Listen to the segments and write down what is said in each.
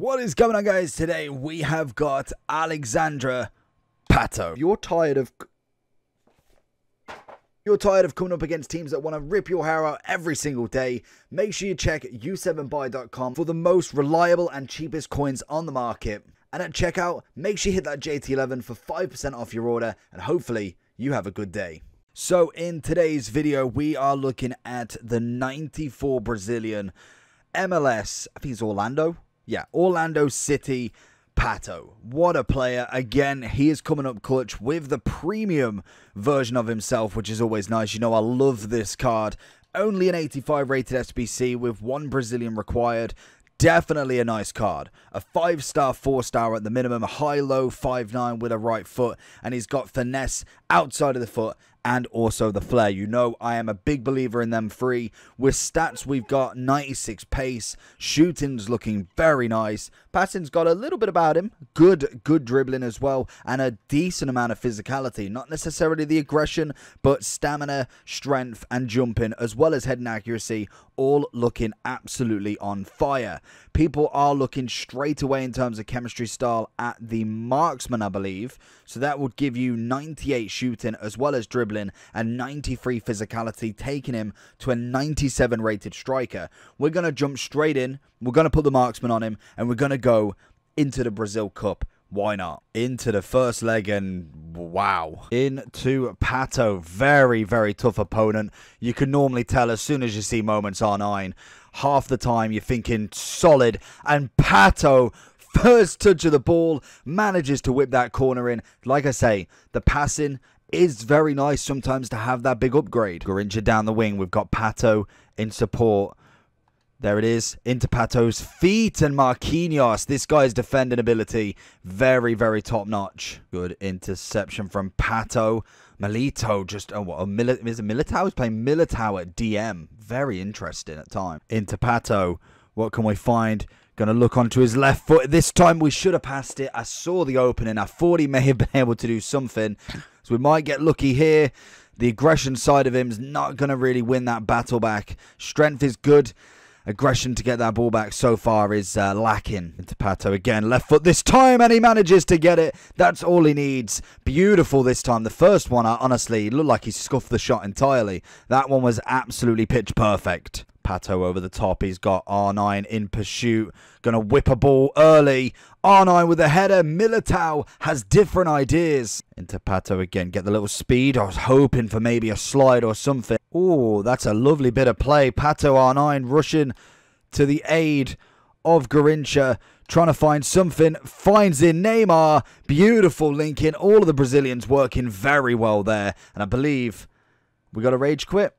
What is going on, guys? Today we have got Alexandre Pato. You're tired of. You're tired of coming up against teams that want to rip your hair out every single day? Make sure you check u7buy.com for the most reliable and cheapest coins on the market. And at checkout, make sure you hit that JT11 for 5% off your order, and hopefully, you have a good day. So, in today's video, we are looking at the 94 Brazilian MLS, I think it's Orlando. Yeah, Orlando City Pato. What a player. Again, he is coming up clutch with the premium version of himself, which is always nice. You know, I love this card. Only an 85 rated SBC with one Brazilian required. Definitely a nice card. A 5 star, 4 star at the minimum, high low 5 9 with a right foot, and he's got finesse outside of the foot and also the flair. You know, I am a big believer in them three. With stats, we've got 96 pace, shooting's looking very nice. Passing's got a little bit about him, good, good dribbling as well, and a decent amount of physicality. Not necessarily the aggression, but stamina, strength, and jumping, as well as head and accuracy, all looking absolutely on fire. People are looking straight away in terms of chemistry style at the marksman, I believe. So that would give you 98 shooting as well as dribbling and 93 physicality, taking him to a 97 rated striker. We're going to jump straight in. We're going to put the marksman on him and we're going to go into the Brazil Cup. Why not? Into the first leg and wow. Into Pato. Very, very tough opponent. You can normally tell as soon as you see moments R9. Half the time you're thinking solid. And Pato first touch of the ball, manages to whip that corner in. Like I say, the passing is very nice sometimes to have that big upgrade. Garrincha down the wing. We've got Pato in support. There it is. Into Pato's feet and Marquinhos. This guy's defending ability. Very, very top notch. Good interception from Pato. Melito just, oh, what, a Mil is it Militao? He's playing Militao at DM. Very interesting at time. Into Pato. What can we find? Going to look onto his left foot. This time we should have passed it. I saw the opening. I thought he may have been able to do something. So we might get lucky here. The aggression side of him is not going to really win that battle back. Strength is good. Aggression to get that ball back so far is uh, lacking. Into Pato again. Left foot this time, and he manages to get it. That's all he needs. Beautiful this time. The first one, I honestly, looked like he scuffed the shot entirely. That one was absolutely pitch perfect. Pato over the top. He's got R9 in pursuit. Going to whip a ball early. R9 with a header. Militao has different ideas. Into Pato again. Get the little speed. I was hoping for maybe a slide or something. Oh, that's a lovely bit of play. Pato R9 rushing to the aid of Garrincha. Trying to find something. Finds in Neymar. Beautiful link in. All of the Brazilians working very well there. And I believe we got a rage quit.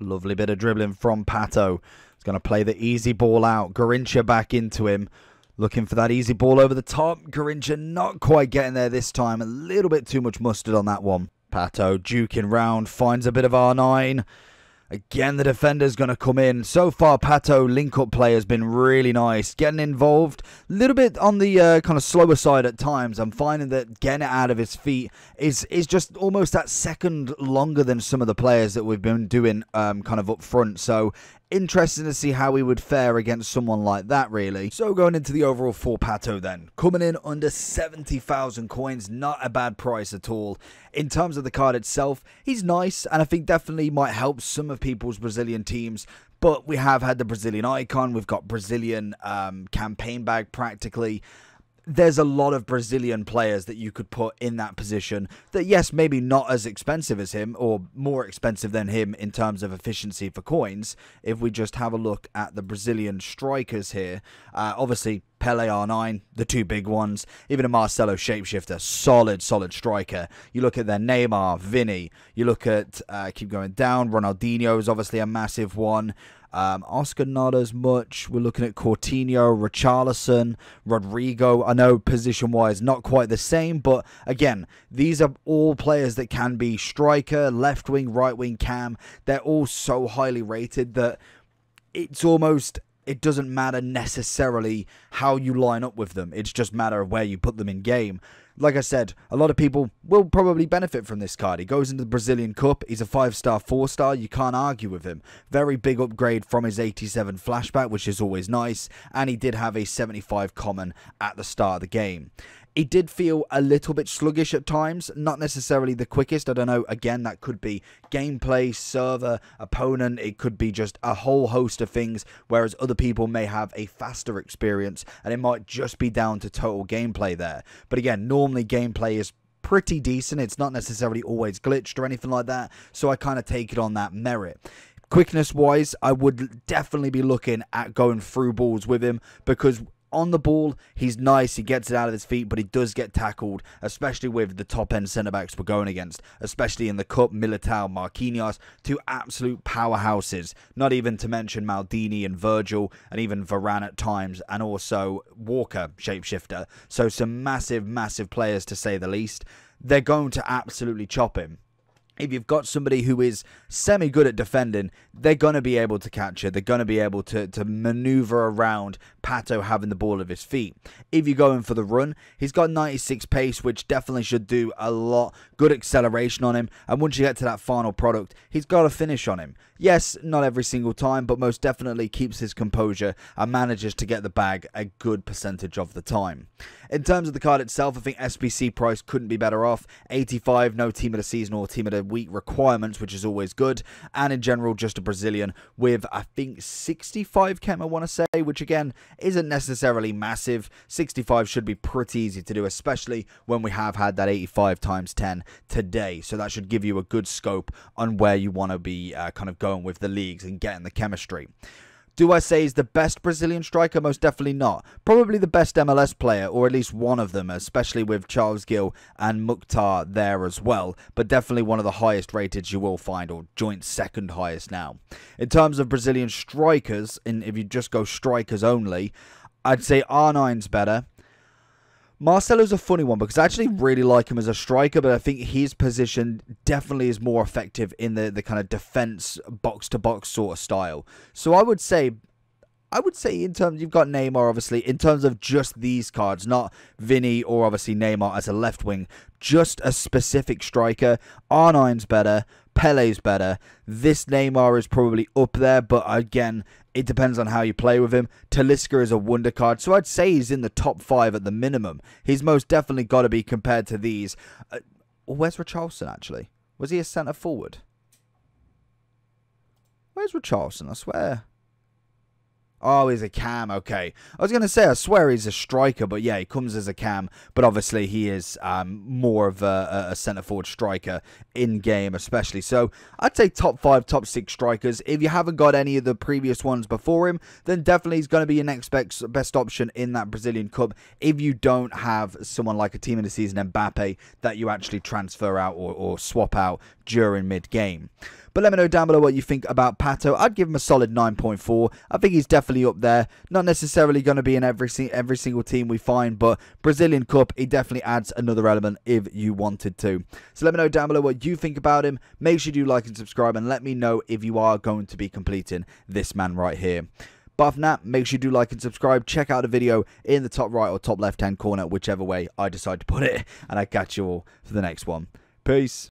Lovely bit of dribbling from Pato. He's going to play the easy ball out. Garrincha back into him. Looking for that easy ball over the top. Garrincha not quite getting there this time. A little bit too much mustard on that one. Pato juking round. Finds a bit of R9. Again, the defender's going to come in. So far, Pato link-up play has been really nice. Getting involved, a little bit on the uh, kind of slower side at times. I'm finding that getting it out of his feet is is just almost that second longer than some of the players that we've been doing um, kind of up front. So Interesting to see how he would fare against someone like that, really. So going into the overall for Pato then. Coming in under 70,000 coins, not a bad price at all. In terms of the card itself, he's nice and I think definitely might help some of people's Brazilian teams. But we have had the Brazilian icon, we've got Brazilian um, campaign bag practically there's a lot of Brazilian players that you could put in that position that, yes, maybe not as expensive as him or more expensive than him in terms of efficiency for coins. If we just have a look at the Brazilian strikers here, uh, obviously Pele R9, the two big ones, even a Marcelo Shapeshifter, solid, solid striker. You look at their Neymar, Vinny, you look at, uh, keep going down, Ronaldinho is obviously a massive one. Um, Oscar not as much. We're looking at Coutinho, Richarlison, Rodrigo. I know position wise not quite the same, but again, these are all players that can be striker, left wing, right wing, cam. They're all so highly rated that it's almost it doesn't matter necessarily how you line up with them. It's just matter of where you put them in game. Like I said, a lot of people will probably benefit from this card. He goes into the Brazilian Cup. He's a five star, four star. You can't argue with him. Very big upgrade from his 87 flashback, which is always nice. And he did have a 75 common at the start of the game. It did feel a little bit sluggish at times, not necessarily the quickest. I don't know. Again, that could be gameplay, server, opponent. It could be just a whole host of things, whereas other people may have a faster experience and it might just be down to total gameplay there. But again, normally gameplay is pretty decent. It's not necessarily always glitched or anything like that. So I kind of take it on that merit. Quickness wise, I would definitely be looking at going through balls with him because on the ball, he's nice. He gets it out of his feet, but he does get tackled, especially with the top end centre backs we're going against, especially in the Cup, Militao, Marquinhos, two absolute powerhouses. Not even to mention Maldini and Virgil, and even Varane at times, and also Walker, shapeshifter. So, some massive, massive players to say the least. They're going to absolutely chop him if you've got somebody who is semi good at defending, they're going to be able to catch it. They're going to be able to, to maneuver around Pato having the ball at his feet. If you're going for the run, he's got 96 pace, which definitely should do a lot. Good acceleration on him. And once you get to that final product, he's got a finish on him. Yes, not every single time, but most definitely keeps his composure and manages to get the bag a good percentage of the time. In terms of the card itself, I think SBC price couldn't be better off. 85, no team of the season or team of the week requirements, which is always good. And in general, just a Brazilian with, I think, 65 chem, I want to say, which again, isn't necessarily massive. 65 should be pretty easy to do, especially when we have had that 85 times 10 today. So that should give you a good scope on where you want to be uh, kind of going with the leagues and getting the chemistry. Do I say he's the best Brazilian striker? Most definitely not. Probably the best MLS player, or at least one of them, especially with Carles Gil and Mukhtar there as well. But definitely one of the highest rated you will find, or joint second highest now. In terms of Brazilian strikers, and if you just go strikers only, I'd say R9's better. Marcelo's a funny one because I actually really like him as a striker, but I think his position definitely is more effective in the, the kind of defense box to box sort of style. So I would say I would say in terms you've got Neymar obviously in terms of just these cards, not Vinny or obviously Neymar as a left wing, just a specific striker. R9's better, Pele's better. This Neymar is probably up there, but again, it depends on how you play with him. Talisca is a wonder card, so I'd say he's in the top five at the minimum. He's most definitely got to be compared to these. Uh, where's Richarlison, actually? Was he a centre forward? Where's Richarlison? I swear. Oh, he's a cam. Okay. I was going to say, I swear he's a striker, but yeah, he comes as a cam. But obviously, he is um, more of a, a centre forward striker in game, especially. So I'd say top five, top six strikers. If you haven't got any of the previous ones before him, then definitely he's going to be your next best, option in that Brazilian Cup. If you don't have someone like a team in the season, Mbappe, that you actually transfer out or, or swap out during mid game. But let me know down below what you think about Pato. I'd give him a solid 9.4. I think he's definitely up there. Not necessarily going to be in every every single team we find, but Brazilian Cup, he definitely adds another element if you wanted to. So let me know down below what you think about him. Make sure you like and subscribe and let me know if you are going to be completing this man right here. But for that, make sure you do like and subscribe. Check out the video in the top right or top left hand corner, whichever way I decide to put it. And I catch you all for the next one. Peace.